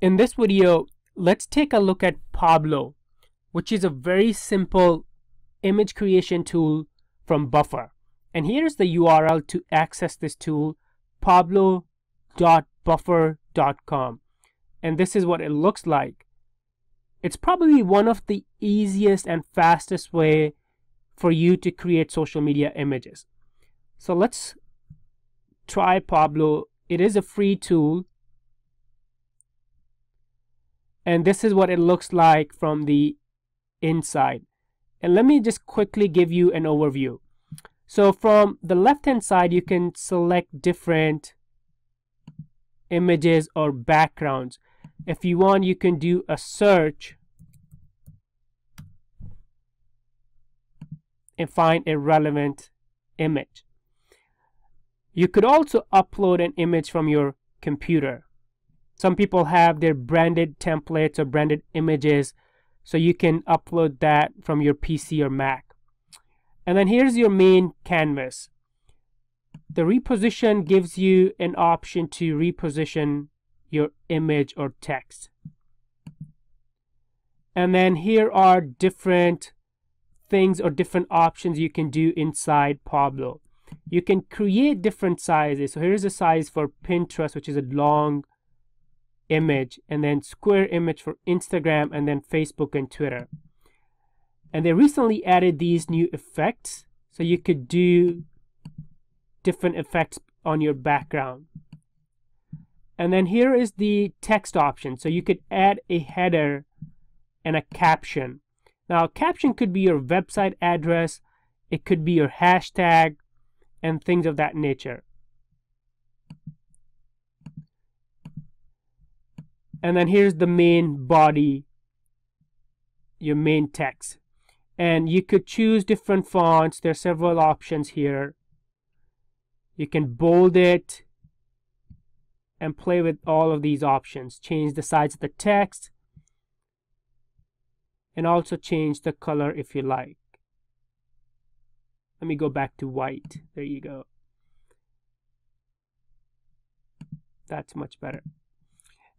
In this video, let's take a look at Pablo, which is a very simple image creation tool from Buffer. And here's the URL to access this tool, pablo.buffer.com. And this is what it looks like. It's probably one of the easiest and fastest way for you to create social media images. So let's try Pablo. It is a free tool and this is what it looks like from the inside. And let me just quickly give you an overview. So from the left hand side you can select different images or backgrounds. If you want you can do a search and find a relevant image. You could also upload an image from your computer some people have their branded templates or branded images, so you can upload that from your PC or Mac. And then here's your main canvas. The reposition gives you an option to reposition your image or text. And then here are different things or different options you can do inside Pablo. You can create different sizes. So here's a size for Pinterest, which is a long image and then square image for Instagram and then Facebook and Twitter. And they recently added these new effects so you could do different effects on your background. And then here is the text option. So you could add a header and a caption. Now, a caption could be your website address, it could be your hashtag, and things of that nature. And then here's the main body your main text. And you could choose different fonts. There are several options here. You can bold it and play with all of these options. Change the size of the text and also change the color if you like. Let me go back to white. There you go. That's much better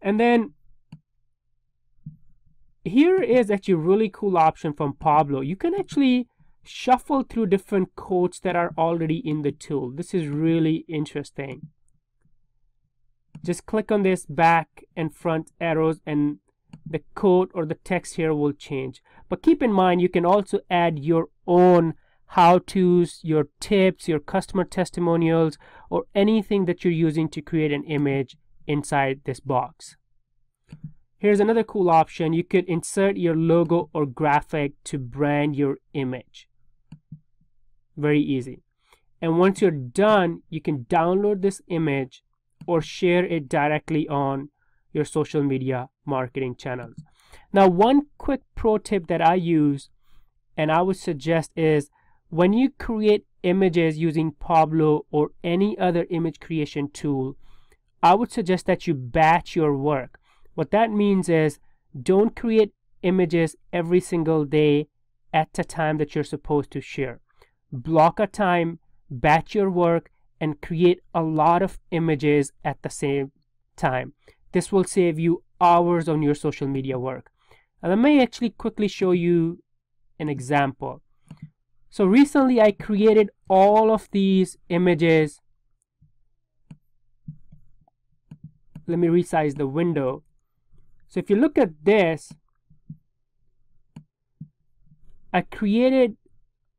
and then here is actually a really cool option from Pablo. You can actually shuffle through different quotes that are already in the tool. This is really interesting. Just click on this back and front arrows and the quote or the text here will change. But keep in mind you can also add your own how-tos, your tips, your customer testimonials, or anything that you're using to create an image inside this box. Here's another cool option. You could insert your logo or graphic to brand your image. Very easy. And once you're done, you can download this image or share it directly on your social media marketing channels. Now, one quick pro tip that I use and I would suggest is when you create images using Pablo or any other image creation tool, I would suggest that you batch your work. What that means is don't create images every single day at the time that you're supposed to share. Block a time, batch your work, and create a lot of images at the same time. This will save you hours on your social media work. And I may actually quickly show you an example. So recently I created all of these images let me resize the window. So if you look at this, I created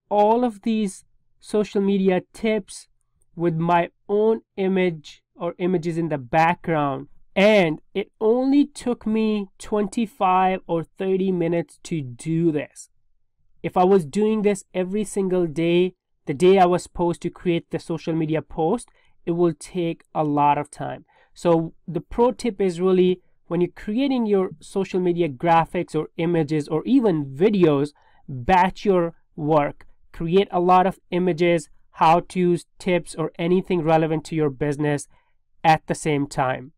all of these social media tips with my own image or images in the background and it only took me 25 or 30 minutes to do this. If I was doing this every single day, the day I was supposed to create the social media post, it will take a lot of time. So the pro tip is really when you're creating your social media graphics or images or even videos, batch your work. Create a lot of images, how to's, tips, or anything relevant to your business at the same time.